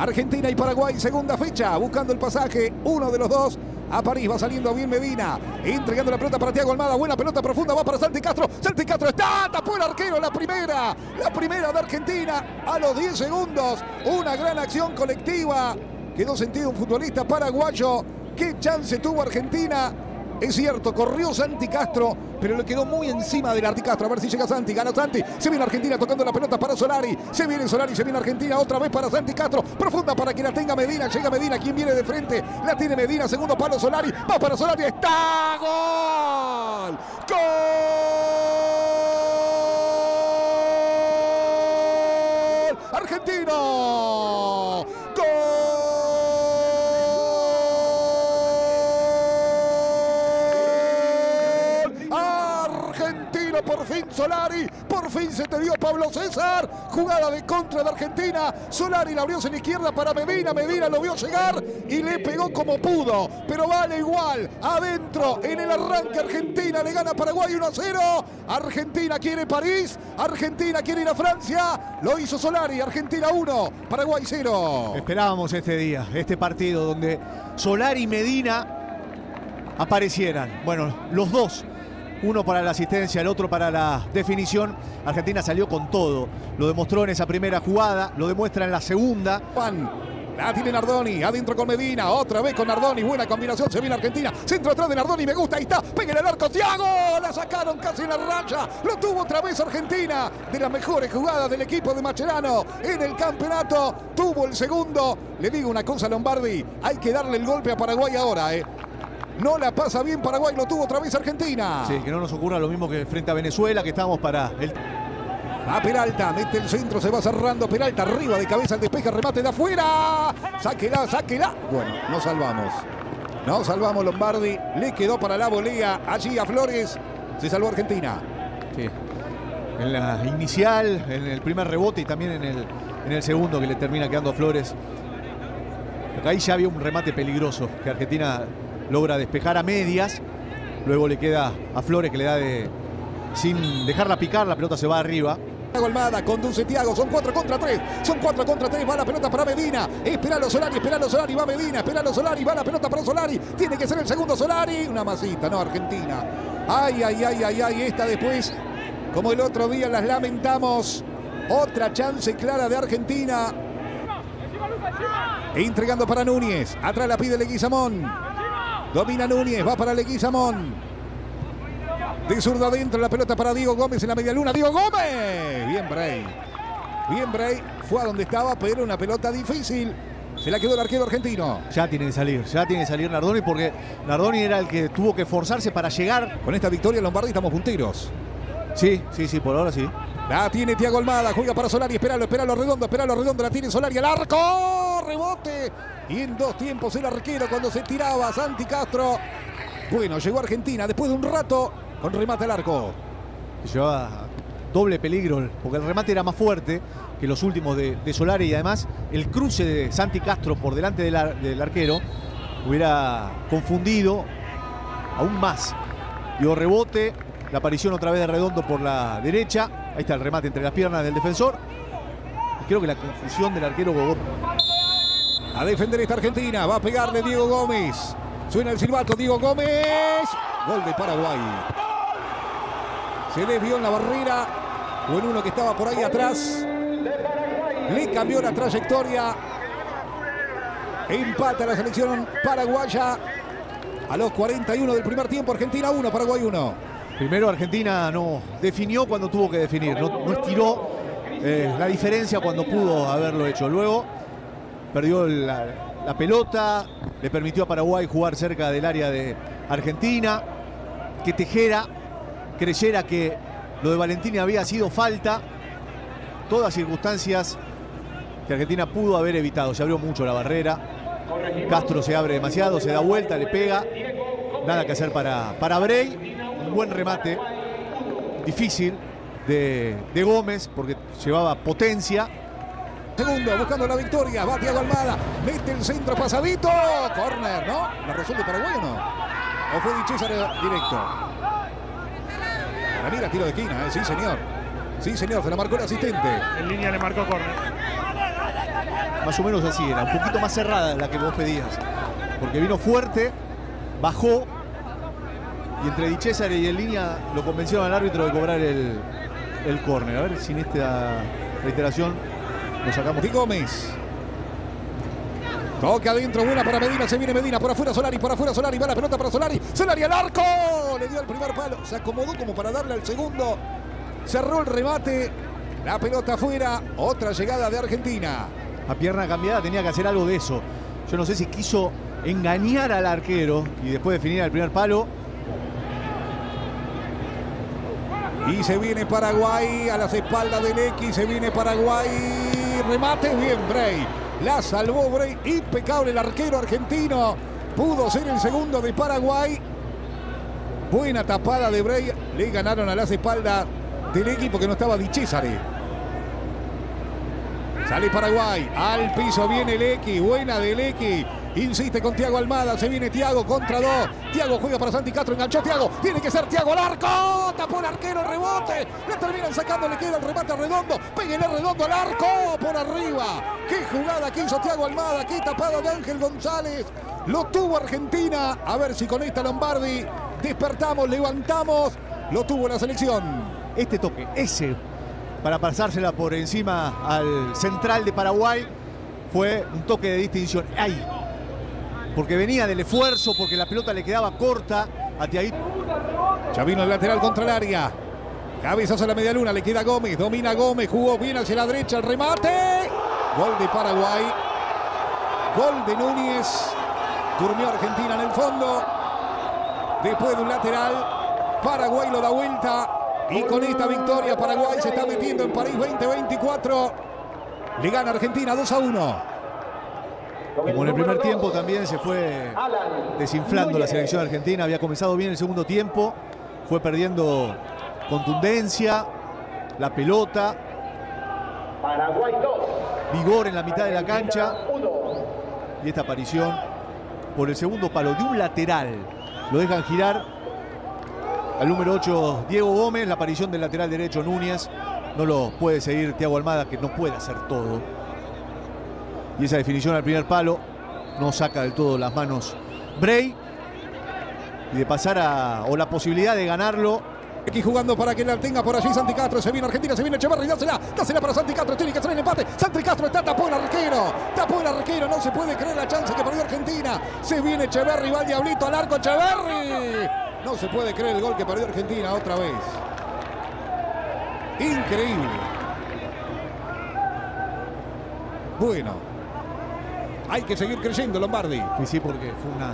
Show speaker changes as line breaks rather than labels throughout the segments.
Argentina y Paraguay, segunda fecha, buscando el pasaje, uno de los dos. A París va saliendo bien Medina, entregando la pelota para Tiago Almada, buena pelota profunda, va para Santi Castro, Santi Castro está, tapó el arquero, la primera, la primera de Argentina a los 10 segundos, una gran acción colectiva, quedó sentido un futbolista paraguayo, qué chance tuvo Argentina, es cierto, corrió Santi Castro, pero le quedó muy encima del Articastro. A ver si llega Santi, gana Santi. Se viene Argentina tocando la pelota para Solari. Se viene Solari, se viene Argentina otra vez para Santi Castro. Profunda para que la tenga Medina. Llega Medina, quien viene de frente. La tiene Medina, segundo palo Solari. Va para Solari, está gol. Gol. Argentino. Solari, por fin se te dio Pablo César, jugada de contra de Argentina, Solari la abrió en la izquierda para Medina, Medina lo vio llegar y le pegó como pudo, pero vale igual, adentro en el arranque Argentina le gana Paraguay 1 a 0, Argentina quiere París, Argentina quiere ir a Francia, lo hizo Solari, Argentina 1, Paraguay 0.
Esperábamos este día, este partido donde Solari y Medina aparecieran. Bueno, los dos uno para la asistencia, el otro para la definición. Argentina salió con todo. Lo demostró en esa primera jugada, lo demuestra en la segunda.
Juan. La tiene Nardoni, adentro con Medina, otra vez con Nardoni, buena combinación, se viene Argentina, centro atrás de Nardoni, me gusta, ahí está, pega el arco, Thiago, la sacaron casi en la raya, lo tuvo otra vez Argentina, de las mejores jugadas del equipo de Macherano en el campeonato, tuvo el segundo, le digo una cosa Lombardi, hay que darle el golpe a Paraguay ahora, eh. No la pasa bien Paraguay, lo tuvo otra vez Argentina.
Sí, que no nos ocurra lo mismo que frente a Venezuela, que estamos para el...
A Peralta, mete el centro, se va cerrando Peralta, arriba de cabeza el despeje, remate de afuera. Sáquela, sáquela. Bueno, no salvamos. No salvamos Lombardi. Le quedó para la volea allí a Flores. Se salvó Argentina.
Sí. En la inicial, en el primer rebote y también en el, en el segundo que le termina quedando a Flores. Porque ahí ya había un remate peligroso que Argentina logra despejar a medias. Luego le queda a Flores que le da de. Sin dejarla picar, la pelota se va arriba.
Tiago Almada, conduce Tiago, son 4 contra 3, son 4 contra 3, va la pelota para Medina, esperalo Solari, esperalo Solari, va Medina, esperalo Solari, va la pelota para Solari, tiene que ser el segundo Solari, una masita, no, Argentina. Ay, ay, ay, ay, ay, esta después, como el otro día las lamentamos, otra chance clara de Argentina. Entregando para Núñez, atrás la pide Leguizamón. Domina Núñez, va para Leguizamón. De zurdo adentro, la pelota para Diego Gómez en la media luna. ¡Diego Gómez! Bien, Bray. Bien, Bray. Fue a donde estaba, pero una pelota difícil. Se la quedó el arquero argentino.
Ya tiene que salir, ya tiene que salir Nardoni porque Nardoni era el que tuvo que forzarse para llegar.
Con esta victoria Lombardi estamos punteros.
Sí, sí, sí, por ahora sí.
La tiene Tiago Almada, juega para Solari, espéralo, espéralo redondo, espéralo redondo, la tiene Solari al arco, rebote. Y en dos tiempos el arquero cuando se tiraba Santi Castro. Bueno, llegó Argentina después de un rato con remate al arco.
Llevaba doble peligro porque el remate era más fuerte que los últimos de, de Solari y además el cruce de Santi Castro por delante del, ar, del arquero hubiera confundido aún más. Dio rebote, la aparición otra vez de Redondo por la derecha. Ahí está el remate entre las piernas del defensor. Y creo que la confusión del arquero.
A defender esta Argentina. Va a pegarle Diego Gómez. Suena el silbato Diego Gómez. Gol de Paraguay. Se desvió en la barrera. O en uno que estaba por ahí atrás. Le cambió la trayectoria. Empata la selección paraguaya. A los 41 del primer tiempo. Argentina 1, Paraguay 1.
Primero Argentina no definió cuando tuvo que definir, no, estiró eh, la diferencia cuando pudo haberlo hecho. Luego perdió la, pelota, le permitió a Paraguay jugar cerca del área de Argentina, que Tejera creyera que lo de Valentini había sido falta, todas circunstancias que Argentina pudo haber evitado. Se abrió mucho la barrera, Castro se abre demasiado, se da vuelta, le pega, nada que hacer para, para Bray un buen remate, difícil, de, de, Gómez, porque llevaba potencia.
Segundo, buscando la victoria, va Tiago Almada, mete el centro pasadito, corner, ¿no? ¿La resuelve Paraguay o no? ¿O fue Di directo? Para mí era tiro de esquina, ¿eh? sí señor. Sí señor, se la marcó el asistente.
En línea le marcó corner.
más o menos así era, un poquito más cerrada la que vos pedías. Porque vino fuerte, bajó y entre Di César y en línea lo convencieron al árbitro de cobrar el, el córner. A ver si en esta reiteración lo sacamos.
Di Gómez. Toca adentro, buena para Medina, se viene Medina, por afuera Solari, por afuera Solari, va la pelota para Solari, Solari al arco, le dio el primer palo, se acomodó como para darle al segundo, cerró el remate, la pelota afuera, otra llegada de Argentina.
A pierna cambiada tenía que hacer algo de eso. Yo no sé si quiso engañar al arquero y después definir el primer palo.
Y se viene Paraguay a las espaldas del X, se viene Paraguay, remate, bien Bray. La salvó Bray, impecable el arquero argentino. Pudo ser el segundo de Paraguay. Buena tapada de Bray. Le ganaron a las espaldas del equipo que no estaba Di Cesare. Sale Paraguay. Al piso viene X. Buena del X. Insiste con Tiago Almada. Se viene Tiago contra dos. Tiago juega para Santi Castro. Enganchó Tiago. Tiene que ser Tiago al arco. Tapó el arquero. Rebote. Le terminan sacando. Le queda el remate redondo. Péguele redondo al arco. Por arriba. Qué jugada que hizo Tiago Almada. Qué tapada de Ángel González. Lo tuvo Argentina. A ver si con esta Lombardi despertamos, levantamos. Lo tuvo la selección.
Este toque, ese, para pasársela por encima al central de Paraguay, fue un toque de distinción. Ahí, porque venía del esfuerzo, porque la pelota le quedaba corta a Tiaguito.
Ya vino el lateral contra el área. Cabezazo a la media luna, le queda Gómez, domina Gómez, jugó bien hacia la derecha, el remate. Gol de Paraguay. Gol de Núñez. Durmió Argentina en el fondo. Después de un lateral, Paraguay lo da vuelta. Y con esta victoria, Paraguay se está metiendo en París 2024. Le gana Argentina 2 a 1.
Como en el primer tiempo también se fue desinflando la selección argentina. Había comenzado bien el segundo tiempo. Fue perdiendo contundencia, la pelota. Vigor en la mitad de la cancha. Y esta aparición por el segundo palo de un lateral. Lo dejan girar al número 8 Diego Gómez. La aparición del lateral derecho Núñez. No lo puede seguir Tiago Almada que no puede hacer todo. Y esa definición al primer palo no saca del todo las manos Bray. Y de pasar a. o la posibilidad de ganarlo.
Aquí jugando para que la tenga por allí Santi Castro. Se viene Argentina, se viene Echeverri, dásela, dásela para Santi Castro. Tiene que hacer el empate. Santi Castro está, tapó el arquero. Tapó el arquero. No se puede creer la chance que perdió Argentina. Se viene Echeverri, va el diablito al arco. Echeverri. No se puede creer el gol que perdió Argentina otra vez. Increíble. Bueno. Hay que seguir creyendo, Lombardi.
Y sí, porque fue una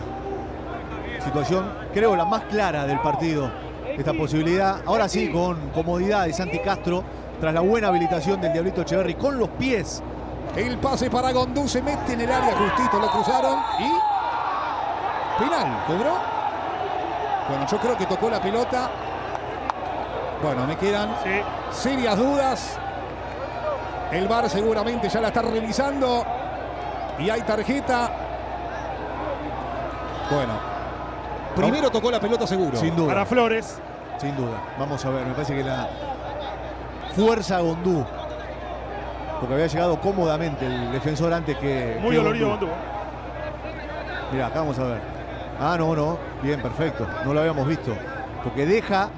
situación, creo, la más clara del partido. Esta posibilidad, ahora sí, con comodidad de Santi Castro, tras la buena habilitación del Diablito Echeverri, con los pies.
El pase para Gondú se mete en el área justito, lo cruzaron y. Penal, ¿cobró? Bueno, yo creo que tocó la pelota. Bueno, me quedan serias dudas. El VAR seguramente ya la está revisando. Y hay tarjeta. Bueno. Primero tocó la pelota seguro.
Sin duda.
Para Flores.
Sin duda. Vamos a ver, me parece que la fuerza Gondú. Porque había llegado cómodamente el defensor antes que.
Muy
que
dolorido
Gondú.
Gondú.
Mira, acá vamos a ver. Ah, no, no. Bien, perfecto. No lo habíamos visto. Porque deja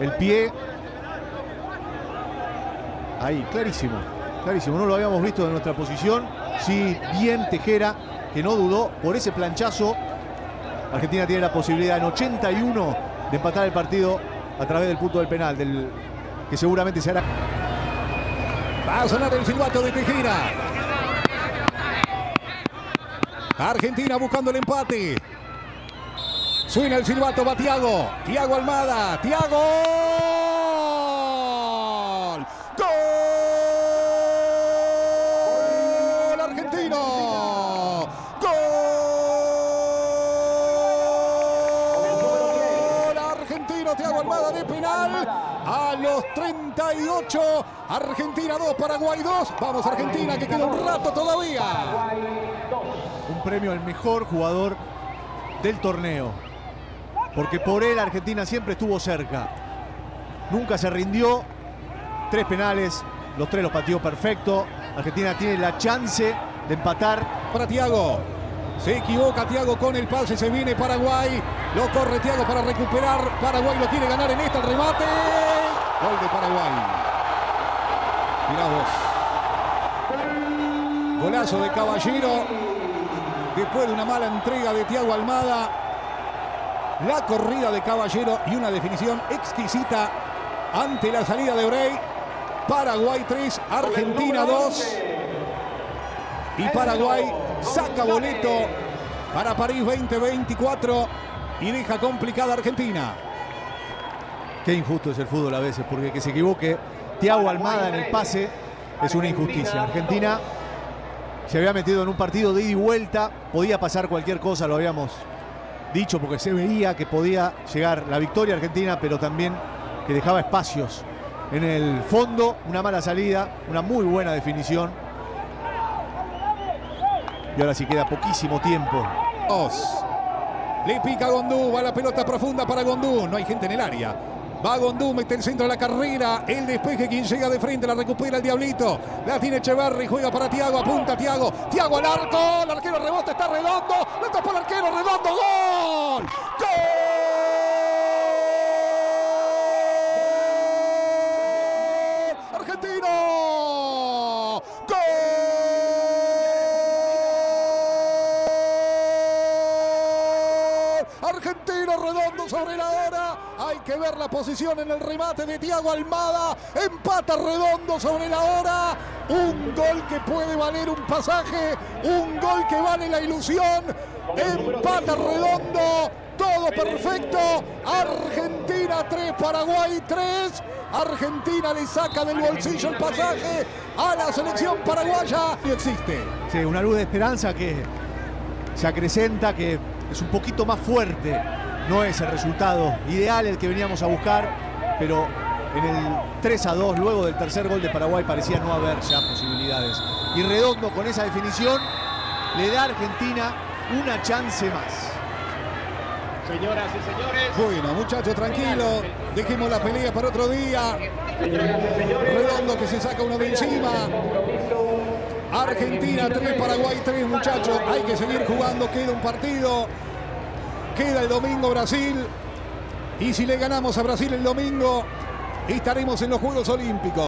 el pie. Ahí, clarísimo. Clarísimo. No lo habíamos visto de nuestra posición. Sí, bien Tejera, que no dudó por ese planchazo. Argentina tiene la posibilidad en 81 de empatar el partido a través del punto del penal, del, que seguramente se hará.
Va a sonar el silbato de Tejera. Argentina buscando el empate. Suena el silbato, va Tiago. Tiago Almada. Tiago. ¡Gol! A los 38. Argentina 2, Paraguay 2. Vamos Argentina, que queda un rato todavía.
un premio al mejor jugador del torneo. Porque por él Argentina siempre estuvo cerca. Nunca se rindió. Tres penales, los tres los pateó perfecto. Argentina tiene la chance de empatar.
Para Tiago. Se equivoca Tiago con el pase, se viene Paraguay. Lo corre Tiago para recuperar. Paraguay lo quiere ganar en esta, el remate. Gol de Paraguay. Mirá vos. Golazo de Caballero. Después de una mala entrega de Tiago Almada. La corrida de Caballero y una definición exquisita ante la salida de Brey. Paraguay 3, Argentina 2. Y Paraguay saca boleto para París 2024 y deja complicada a Argentina.
Qué injusto es el fútbol a veces, porque que se equivoque Tiago Almada en el pase es una injusticia. Argentina se había metido en un partido de ida y vuelta, podía pasar cualquier cosa, lo habíamos dicho, porque se veía que podía llegar la victoria argentina, pero también que dejaba espacios en el fondo, una mala salida, una muy buena definición. Y ahora sí queda poquísimo tiempo.
Dos. Le pica Gondú, va la pelota profunda para Gondú, no hay gente en el área. Va Gondú, mete el centro de la carrera. El despeje, quien llega de frente, la recupera el Diablito. La tiene Echeverri, juega para Tiago, apunta Tiago. Tiago al arco, el arquero rebota, está redondo. Le tapó el arquero, redondo, gol. ¡Gol! ¡Argentino! Argentino redondo sobre la hora. Hay que ver la posición en el remate de Tiago Almada. Empata redondo sobre la hora. Un gol que puede valer un pasaje. Un gol que vale la ilusión. Empata redondo. Todo perfecto. Argentina 3, Paraguay 3. Argentina le saca del bolsillo el pasaje a la selección paraguaya. Y existe.
Sí, una luz de esperanza que se acrecenta, que es un poquito más fuerte. No es el resultado ideal el que veníamos a buscar, pero en el 3 a 2, luego del tercer gol de Paraguay, parecía no haber ya posibilidades. Y Redondo con esa definición le da a Argentina una chance más.
Señoras y señores.
Bueno, muchachos, tranquilo. Dejemos la pelea para otro día. Redondo que se saca uno de encima. Argentina 3, Paraguay 3, muchachos. Hay que seguir jugando. Queda un partido. Queda el domingo Brasil. Y si le ganamos a Brasil el domingo, estaremos en los Juegos Olímpicos.